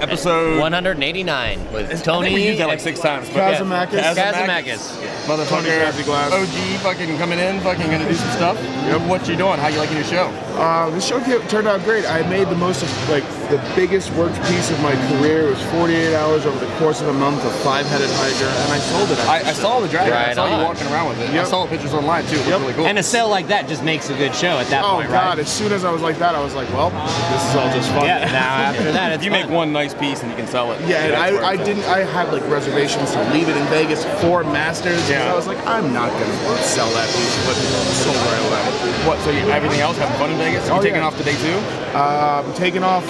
episode. 189 with I think Tony. we used that like six times. but- Yeah. Kazimakis. Kazimakis. Tony Motherfucker. Kaziglass. OG fucking coming in, fucking gonna do some stuff. Yep. What you doing? How you liking your show? Uh, the show ca- turned out great. I made the most of like the biggest work piece of my career. It was 48 hours over the course of a month of five-headed hydra, and I sold it. I, I saw the dragon. I Right saw you walking around with it. I saw pictures online too. It looked Yep. really cool. And a sale like that just makes a good show at that point. Oh point, God! right? As soon as I was like that, I was like, well, this is all just fun. Yeah, now after that, it's you make one nice piece and you can sell it. Yeah, and I, I didn't. I had like reservations to leave it in Vegas for Masters. Yeah. Yeah. I was like, I'm not gonna sell that piece, but sold where I left. What? So you everything else having fun in Vegas? You Oh, taking yeah. off today too? Uh, I'm taking off.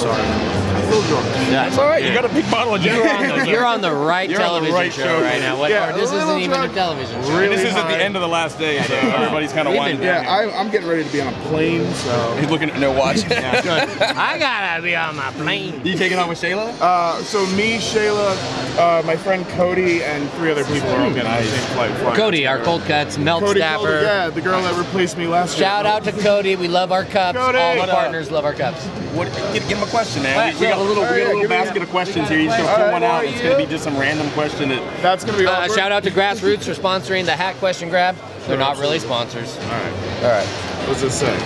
I'm sorry. Little drunk. Yeah. It's all right. You got a big bottle of gin. You're on the, you're on the right You're on the television right show, show. right now. What, Yeah, this isn't even a television show. Really this is at the end of the last day, so everybody's kind of We've winding down. Yeah. I, I'm getting ready to be on a plane, so. He's looking at no watch. I gotta be on my plane. you taking on with Shayla? Uh, so me, Shayla, uh, my friend Cody, and three other people are all getting on the same flight. Cody, our cold cuts, melt Cody, staffer. Cody, yeah, the girl that replaced me last year. Shout out to Cody. We love our cups. Cody! All the partners love our cups. What, give, give him a question, man. Alright, we, we got a little, we got a little give me a- basket of questions here. He's gonna pull Alright, one out. It's gonna be just some random question that. That's gonna be Uh, shout out to Grassroots for sponsoring the hat question grab. They're not really sponsors. All right. All right. What's it say?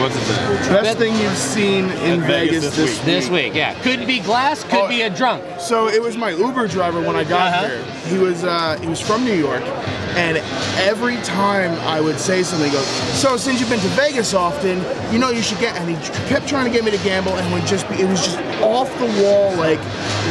What's it say? Best thing you've seen in Vegas, Vegas this this, week. This week, yeah. Could be glass, could Oh. be a drunk. So it was my Uber driver when I got Uh-huh. here. He was uh, he was from New York, and every time I would say something, he goes, "So since you've been to Vegas often, you know you should get." And he kept trying to get me to gamble, and would just be it was just off the wall, like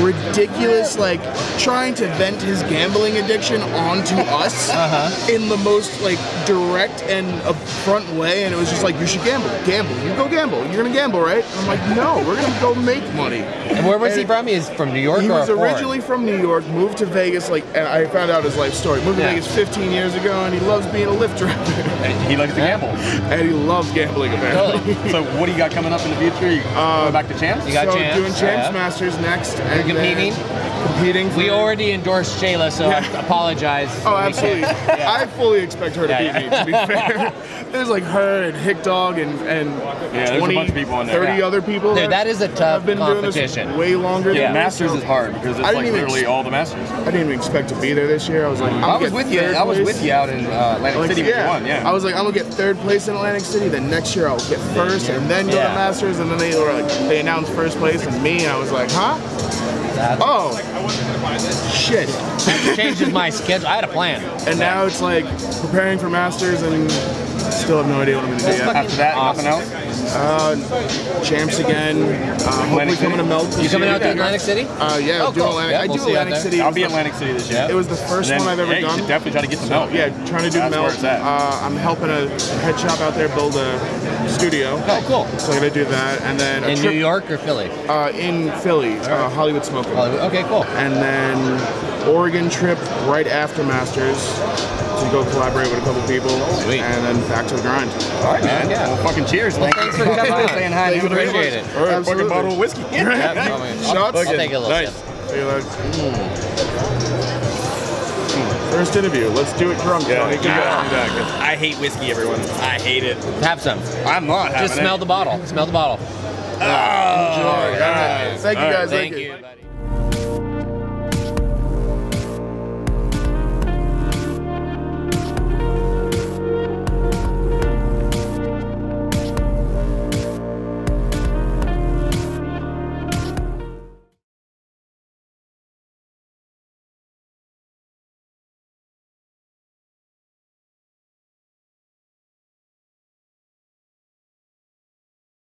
ridiculous, like trying to vent his gambling addiction onto us Uh-huh. in the most like direct and upfront way. And it was just like, "You should gamble, gamble, you go gamble. You're gonna gamble, right?" I'm like, "No, we're gonna go make money." And where was he And- from? He's from New York He or was originally from New York, moved to Vegas, like, and I found out his life story. Moved to Vegas 15 years ago, and he loves being a Lyft driver. He likes to gamble. and he loves gambling, apparently. So what do you got coming up in the future? You going back to champs? You got so Champs, doing Champs yeah. Masters next. And then competing? Competing. For, We already endorsed Shayla, so I Yeah. apologize. Oh, absolutely. yeah. I fully expect her to Yeah, beat me, to be fair. There's like her and Hick Dog and, and there's a 20, bunch of people in there. 30 Yeah. other people. Dude, that is a tough have been doing competition. this way longer Yeah, than me, Masters so is hard because it's I like didn't even literally ex- all the Masters. I didn't even expect to be there this year. I was like, I'm I was with you. third I was with you out in uh, Atlantic Like, City when you won. Yeah. I was like, I'm gonna get third place in Atlantic City. Then next year I'll get first, and then go to Masters. And then they were like, they announced first place and me. And I was like, huh? That Oh, shit. changes my schedule. I had a plan. And now it's like preparing for Masters, and still have no idea what I'm gonna do yet. After that, Awesome. nothing else. Uh, champs again. Uh, hopefully City? coming to Melt. You coming out to Atlantic City? Uh, yeah, Oh, do cool. Atlantic. Yeah, I we'll see Atlantic. City. I'll be Atlantic City this year. It was the first Then- one I've ever yeah, done. should definitely try to get some help. Yeah, trying to do That's the where melt. it's at. Uh, I'm helping a head shop out there build a studio. Oh, cool. So I'm gonna do that, and then In trip New York or Philly? Uh, in Philly, uh, Hollywood Smoking, Hollywood. Okay, cool. and then Oregon trip right after Masters to go collaborate with a couple people, Sweet. and then back to the grind. All right, man. Yeah. Well, fucking cheers. Thank thanks for coming on. saying hi. Thank you very Appreciate it. All right, Absolutely. fucking bottle of whiskey. Yeah, I mean, Shots? I'll take a little Nice. sip. See you later. First interview. Let's do it drunk. Yeah, Tony. you gotta do that, 'cause I hate whiskey, everyone. I hate it. Have some. I'm not having Just smell it. the bottle. Smell the bottle. Oh, all right. Thank you All right. guys. Thank Thank you.